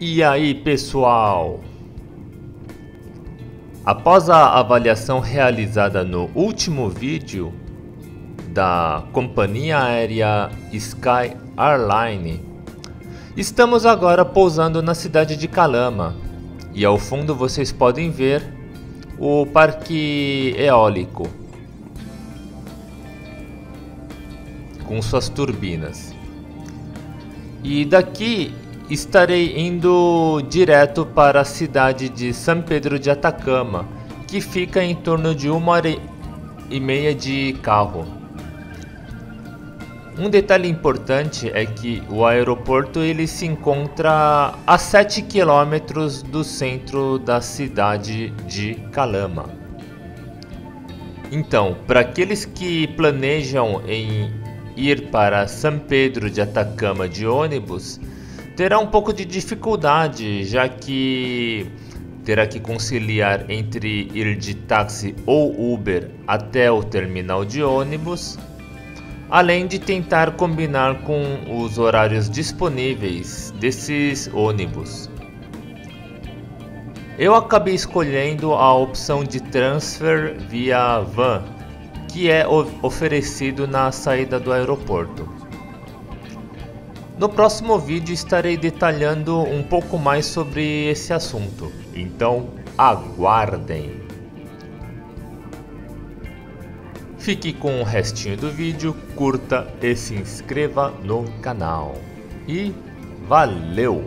E aí, pessoal? Após a avaliação realizada no último vídeo da companhia aérea Sky Airline, estamos agora pousando na cidade de Calama e ao fundo vocês podem ver o parque eólico com suas turbinas. E daqui estarei indo direto para a cidade de São Pedro de Atacama, que fica em torno de uma hora e meia de carro. Um detalhe importante é que o aeroporto ele se encontra a 7 quilômetros do centro da cidade de Calama. Então, para aqueles que planejam em ir para São Pedro de Atacama de ônibus, terá um pouco de dificuldade, já que terá que conciliar entre ir de táxi ou Uber até o terminal de ônibus, além de tentar combinar com os horários disponíveis desses ônibus. Eu acabei escolhendo a opção de transfer via van, que é oferecido na saída do aeroporto. No próximo vídeo estarei detalhando um pouco mais sobre esse assunto, então aguardem! Fique com o restinho do vídeo, curta e se inscreva no canal. E valeu!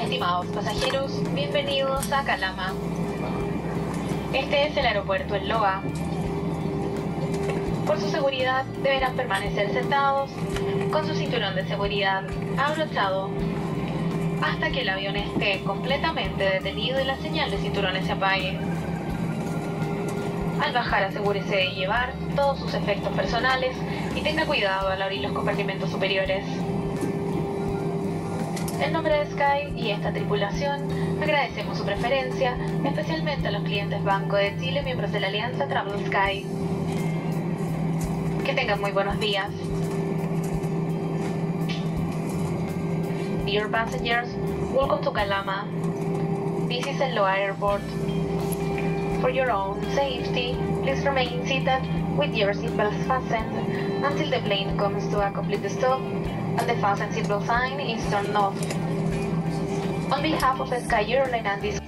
Estimados pasajeros, bienvenidos a Calama. Este es el aeropuerto El Loa. Por su seguridad deberán permanecer sentados con su cinturón de seguridad abrochado hasta que el avión esté completamente detenido y la señal de cinturones se apague. Al bajar asegúrese de llevar todos sus efectos personales y tenga cuidado al abrir los compartimentos superiores. En nombre de Sky y esta tripulación, agradecemos su preferencia, especialmente a los clientes Banco de Chile, miembros de la Alianza Travel Sky. Que tengan muy buenos días. Dear passengers, welcome to Calama. This is El Loa Airport. For your own safety, please remain seated with your seatbelts fastened until the plane comes to a complete stop and the fasten seatbelt sign is turned off. On behalf of Sky Airline and this